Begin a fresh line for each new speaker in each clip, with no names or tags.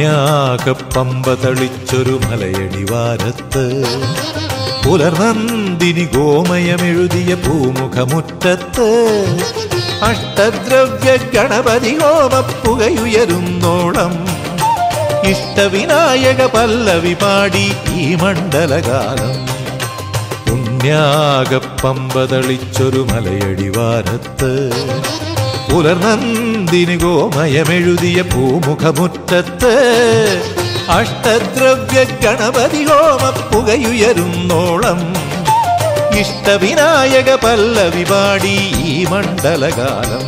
പുണ്യാകപ്പമ്പ തളിച്ചൊരു മലയടിവാരത്ത് പുലർനന്ദിനി ഗോമയമെഴുതിയ പൂമുഖമുറ്റത്ത്. അഷ്ടദ്രവ്യ ഗണപതി ഹോമപ്പുകയുയരുന്നോളം. ഇഷ്ടവിനായക പല്ലവി പാടി ഈ മണ്ഡലകാലം പുണ്യാകപ്പമ്പ തളിച്ചൊരു മലയടിവാരത്ത് പുലർനന്ദിനി ഗോമയമെഴുതിയ പൂമുഖമുറ്റത്ത് അഷ്ടദ്രവ്യ ഗണപതി ഹോമ പുകയുയരുന്നോളം ഇഷ്ടവിനായക പല്ലവി പാടി ഈ മണ്ഡലകാലം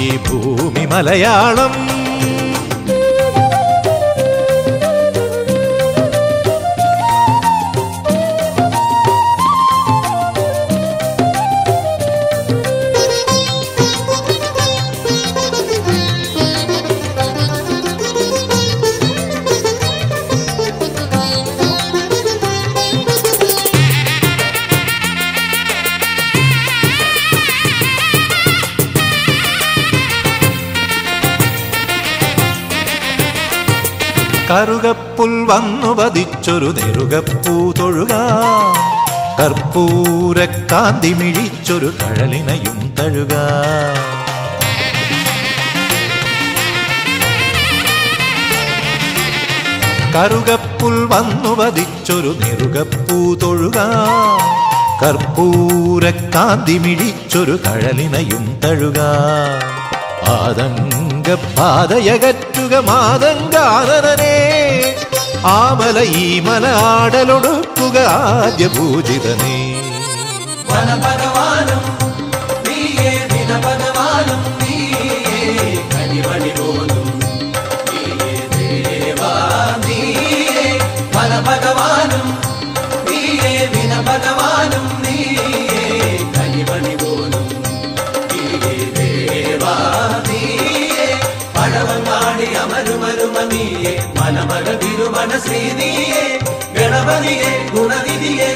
ഈ ഭൂമി മലയാളം. കറുകപ്പുൽ വന്നു വധിച്ചൊരു നെറുകപ്പൂ തൊഴുക. കർപ്പൂരക്കാന്തി മിഴിച്ചൊരു കഴലിനയും തഴുക. കറുകപ്പുൽ വന്നു വധിച്ചൊരു നെറുകപ്പൂ തൊഴുക. കർപ്പൂരക്കാന്തി മിഴിച്ചൊരു കഴലിനയും തഴുക. ആതങ്ക പാതയകറ്റുക മാതങ്കാനനെ ആമല ഈ മല ആടലൊടുക്കുക ആദ്യ പൂജിതനേ
വനഭഗവാനും നീയേ ഗണപതിയെ ഗുണനിധിയെ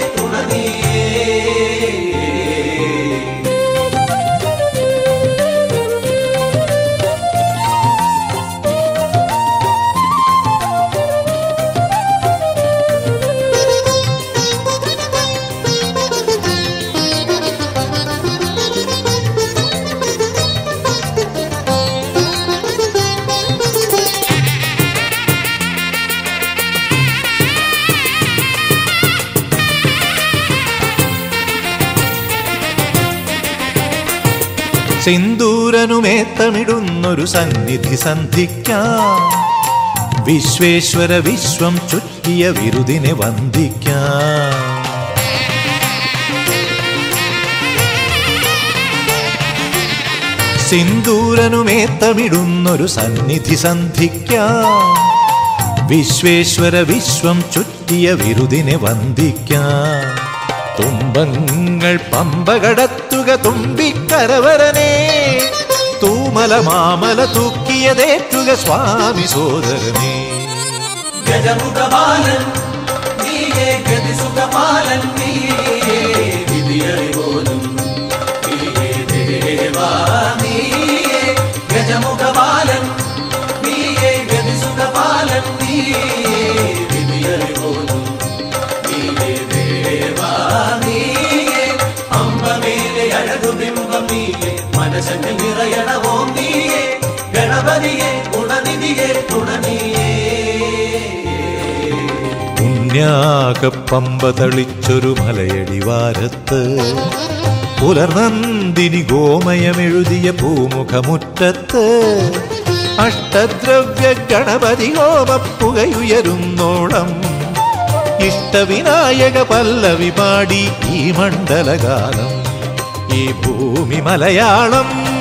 സിന്ദൂരനുമേത്തമിടുന്നൊരു സന്നിധി സന്ധിക്കാം. വിശ്വേശ്വര വിശ്വം ചുറ്റിയ വിരുദിനെ വന്ദിക്കാം. സിന്ദൂരനുമേത്തമിടുന്നൊരു സന്നിധി സന്ധിക്കാം. വിശ്വേശ്വര വിശ്വം ചുറ്റിയ വിരുദിനെ വന്ദിക്കാം. തുമ്പങ്ങൾ പമ്പ കടത്തുക തുമ്പിക്കരവരനെ തൂമല മാമല തൂക്കിയതേറ്റുക സ്വാമി സോദരനെ.
ഗജമുഖപാലൻ നീയേ നീയേ ഗതി നീയേ ദേവാ നീയേ അമ്പമേലെ അഴകുബിംബം നീയേ മനസ്സെങ്കിൽ നിറയണവോം നീയേ ഗണപതിയെ ഗുണനിധിയെ തുണനീയേ
പുണ്യാകപ്പമ്പ തളിച്ചൊരു മലയടിവാരത്ത് പുലർനന്ദിനി ഗോമയമെഴുതിയ പൂമുഖമുറ്റത്ത് അഷ്ടദ്രവ്യ ഗണപതി ഹോമപ്പുകയുയരുന്നോളം ഇഷ്ടവിനായക പല്ലവി പാടി ഈ മണ്ഡലകാലം ഈ ഭൂമി മലയാളം.